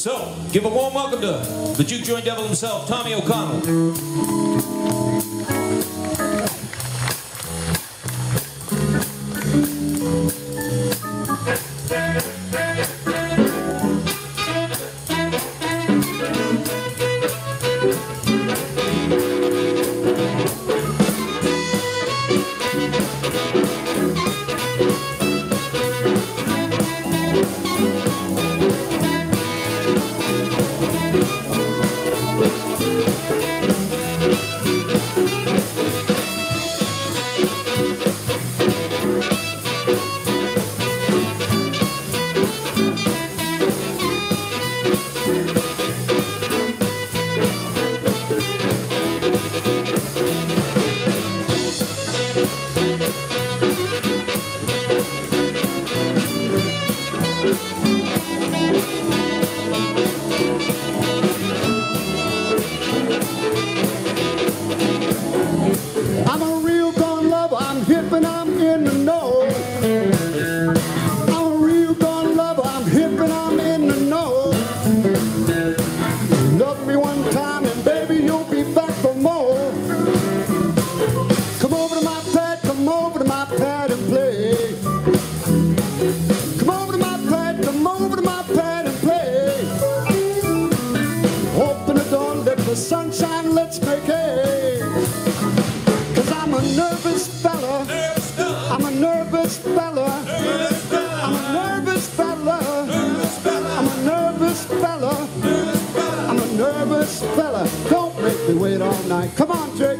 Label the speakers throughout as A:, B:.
A: So, give a warm welcome to the juke joint devil himself, Tommy O'Connell.
B: I'm a real lover, I'm hip and I'm in the know. Love me one time and baby you'll be back for more. Come over to my pad, come over to my pad and play. Come over to my pad, come over to my pad and play. Open the door, let the sunshine, let's make hay. Cause I'm a nervous fella. I'm a nervous fella. I'm a nervous fella. I'm a nervous fella. I'm a nervous fella. Don't make me wait all night. Come on, Jake.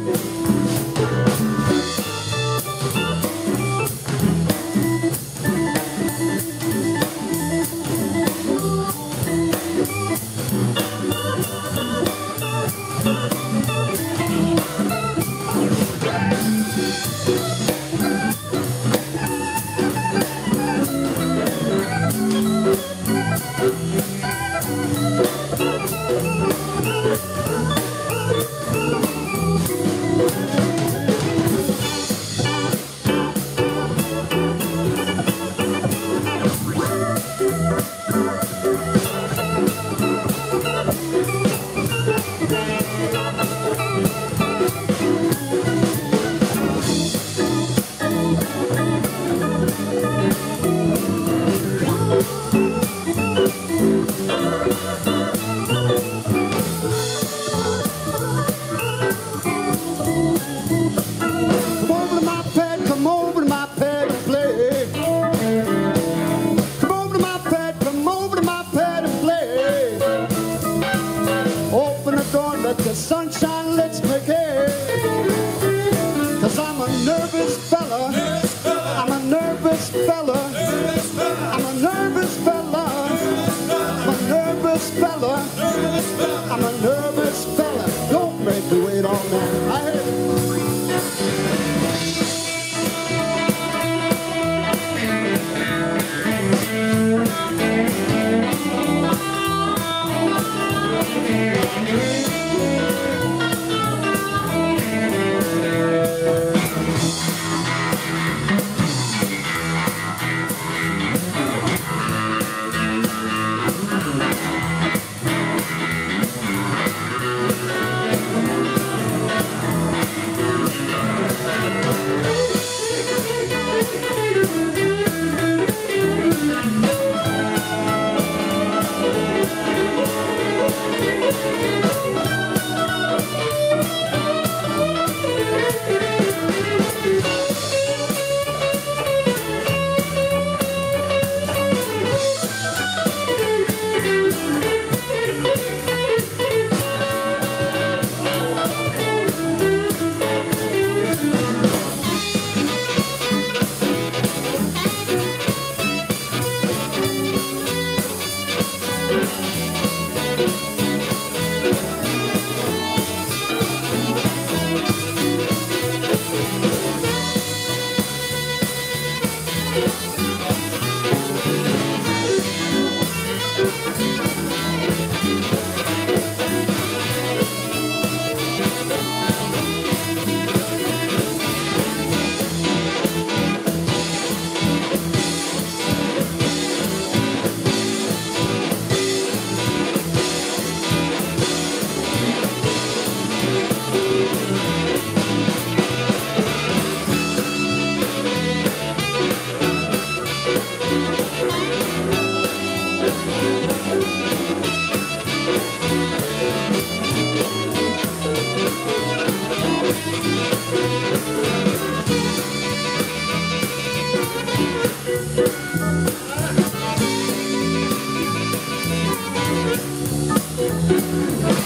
B: nervous fella. I'm a nervous fella. I'm a nervous fella. I'm a nervous fella. Don't make me wait on night. I Thank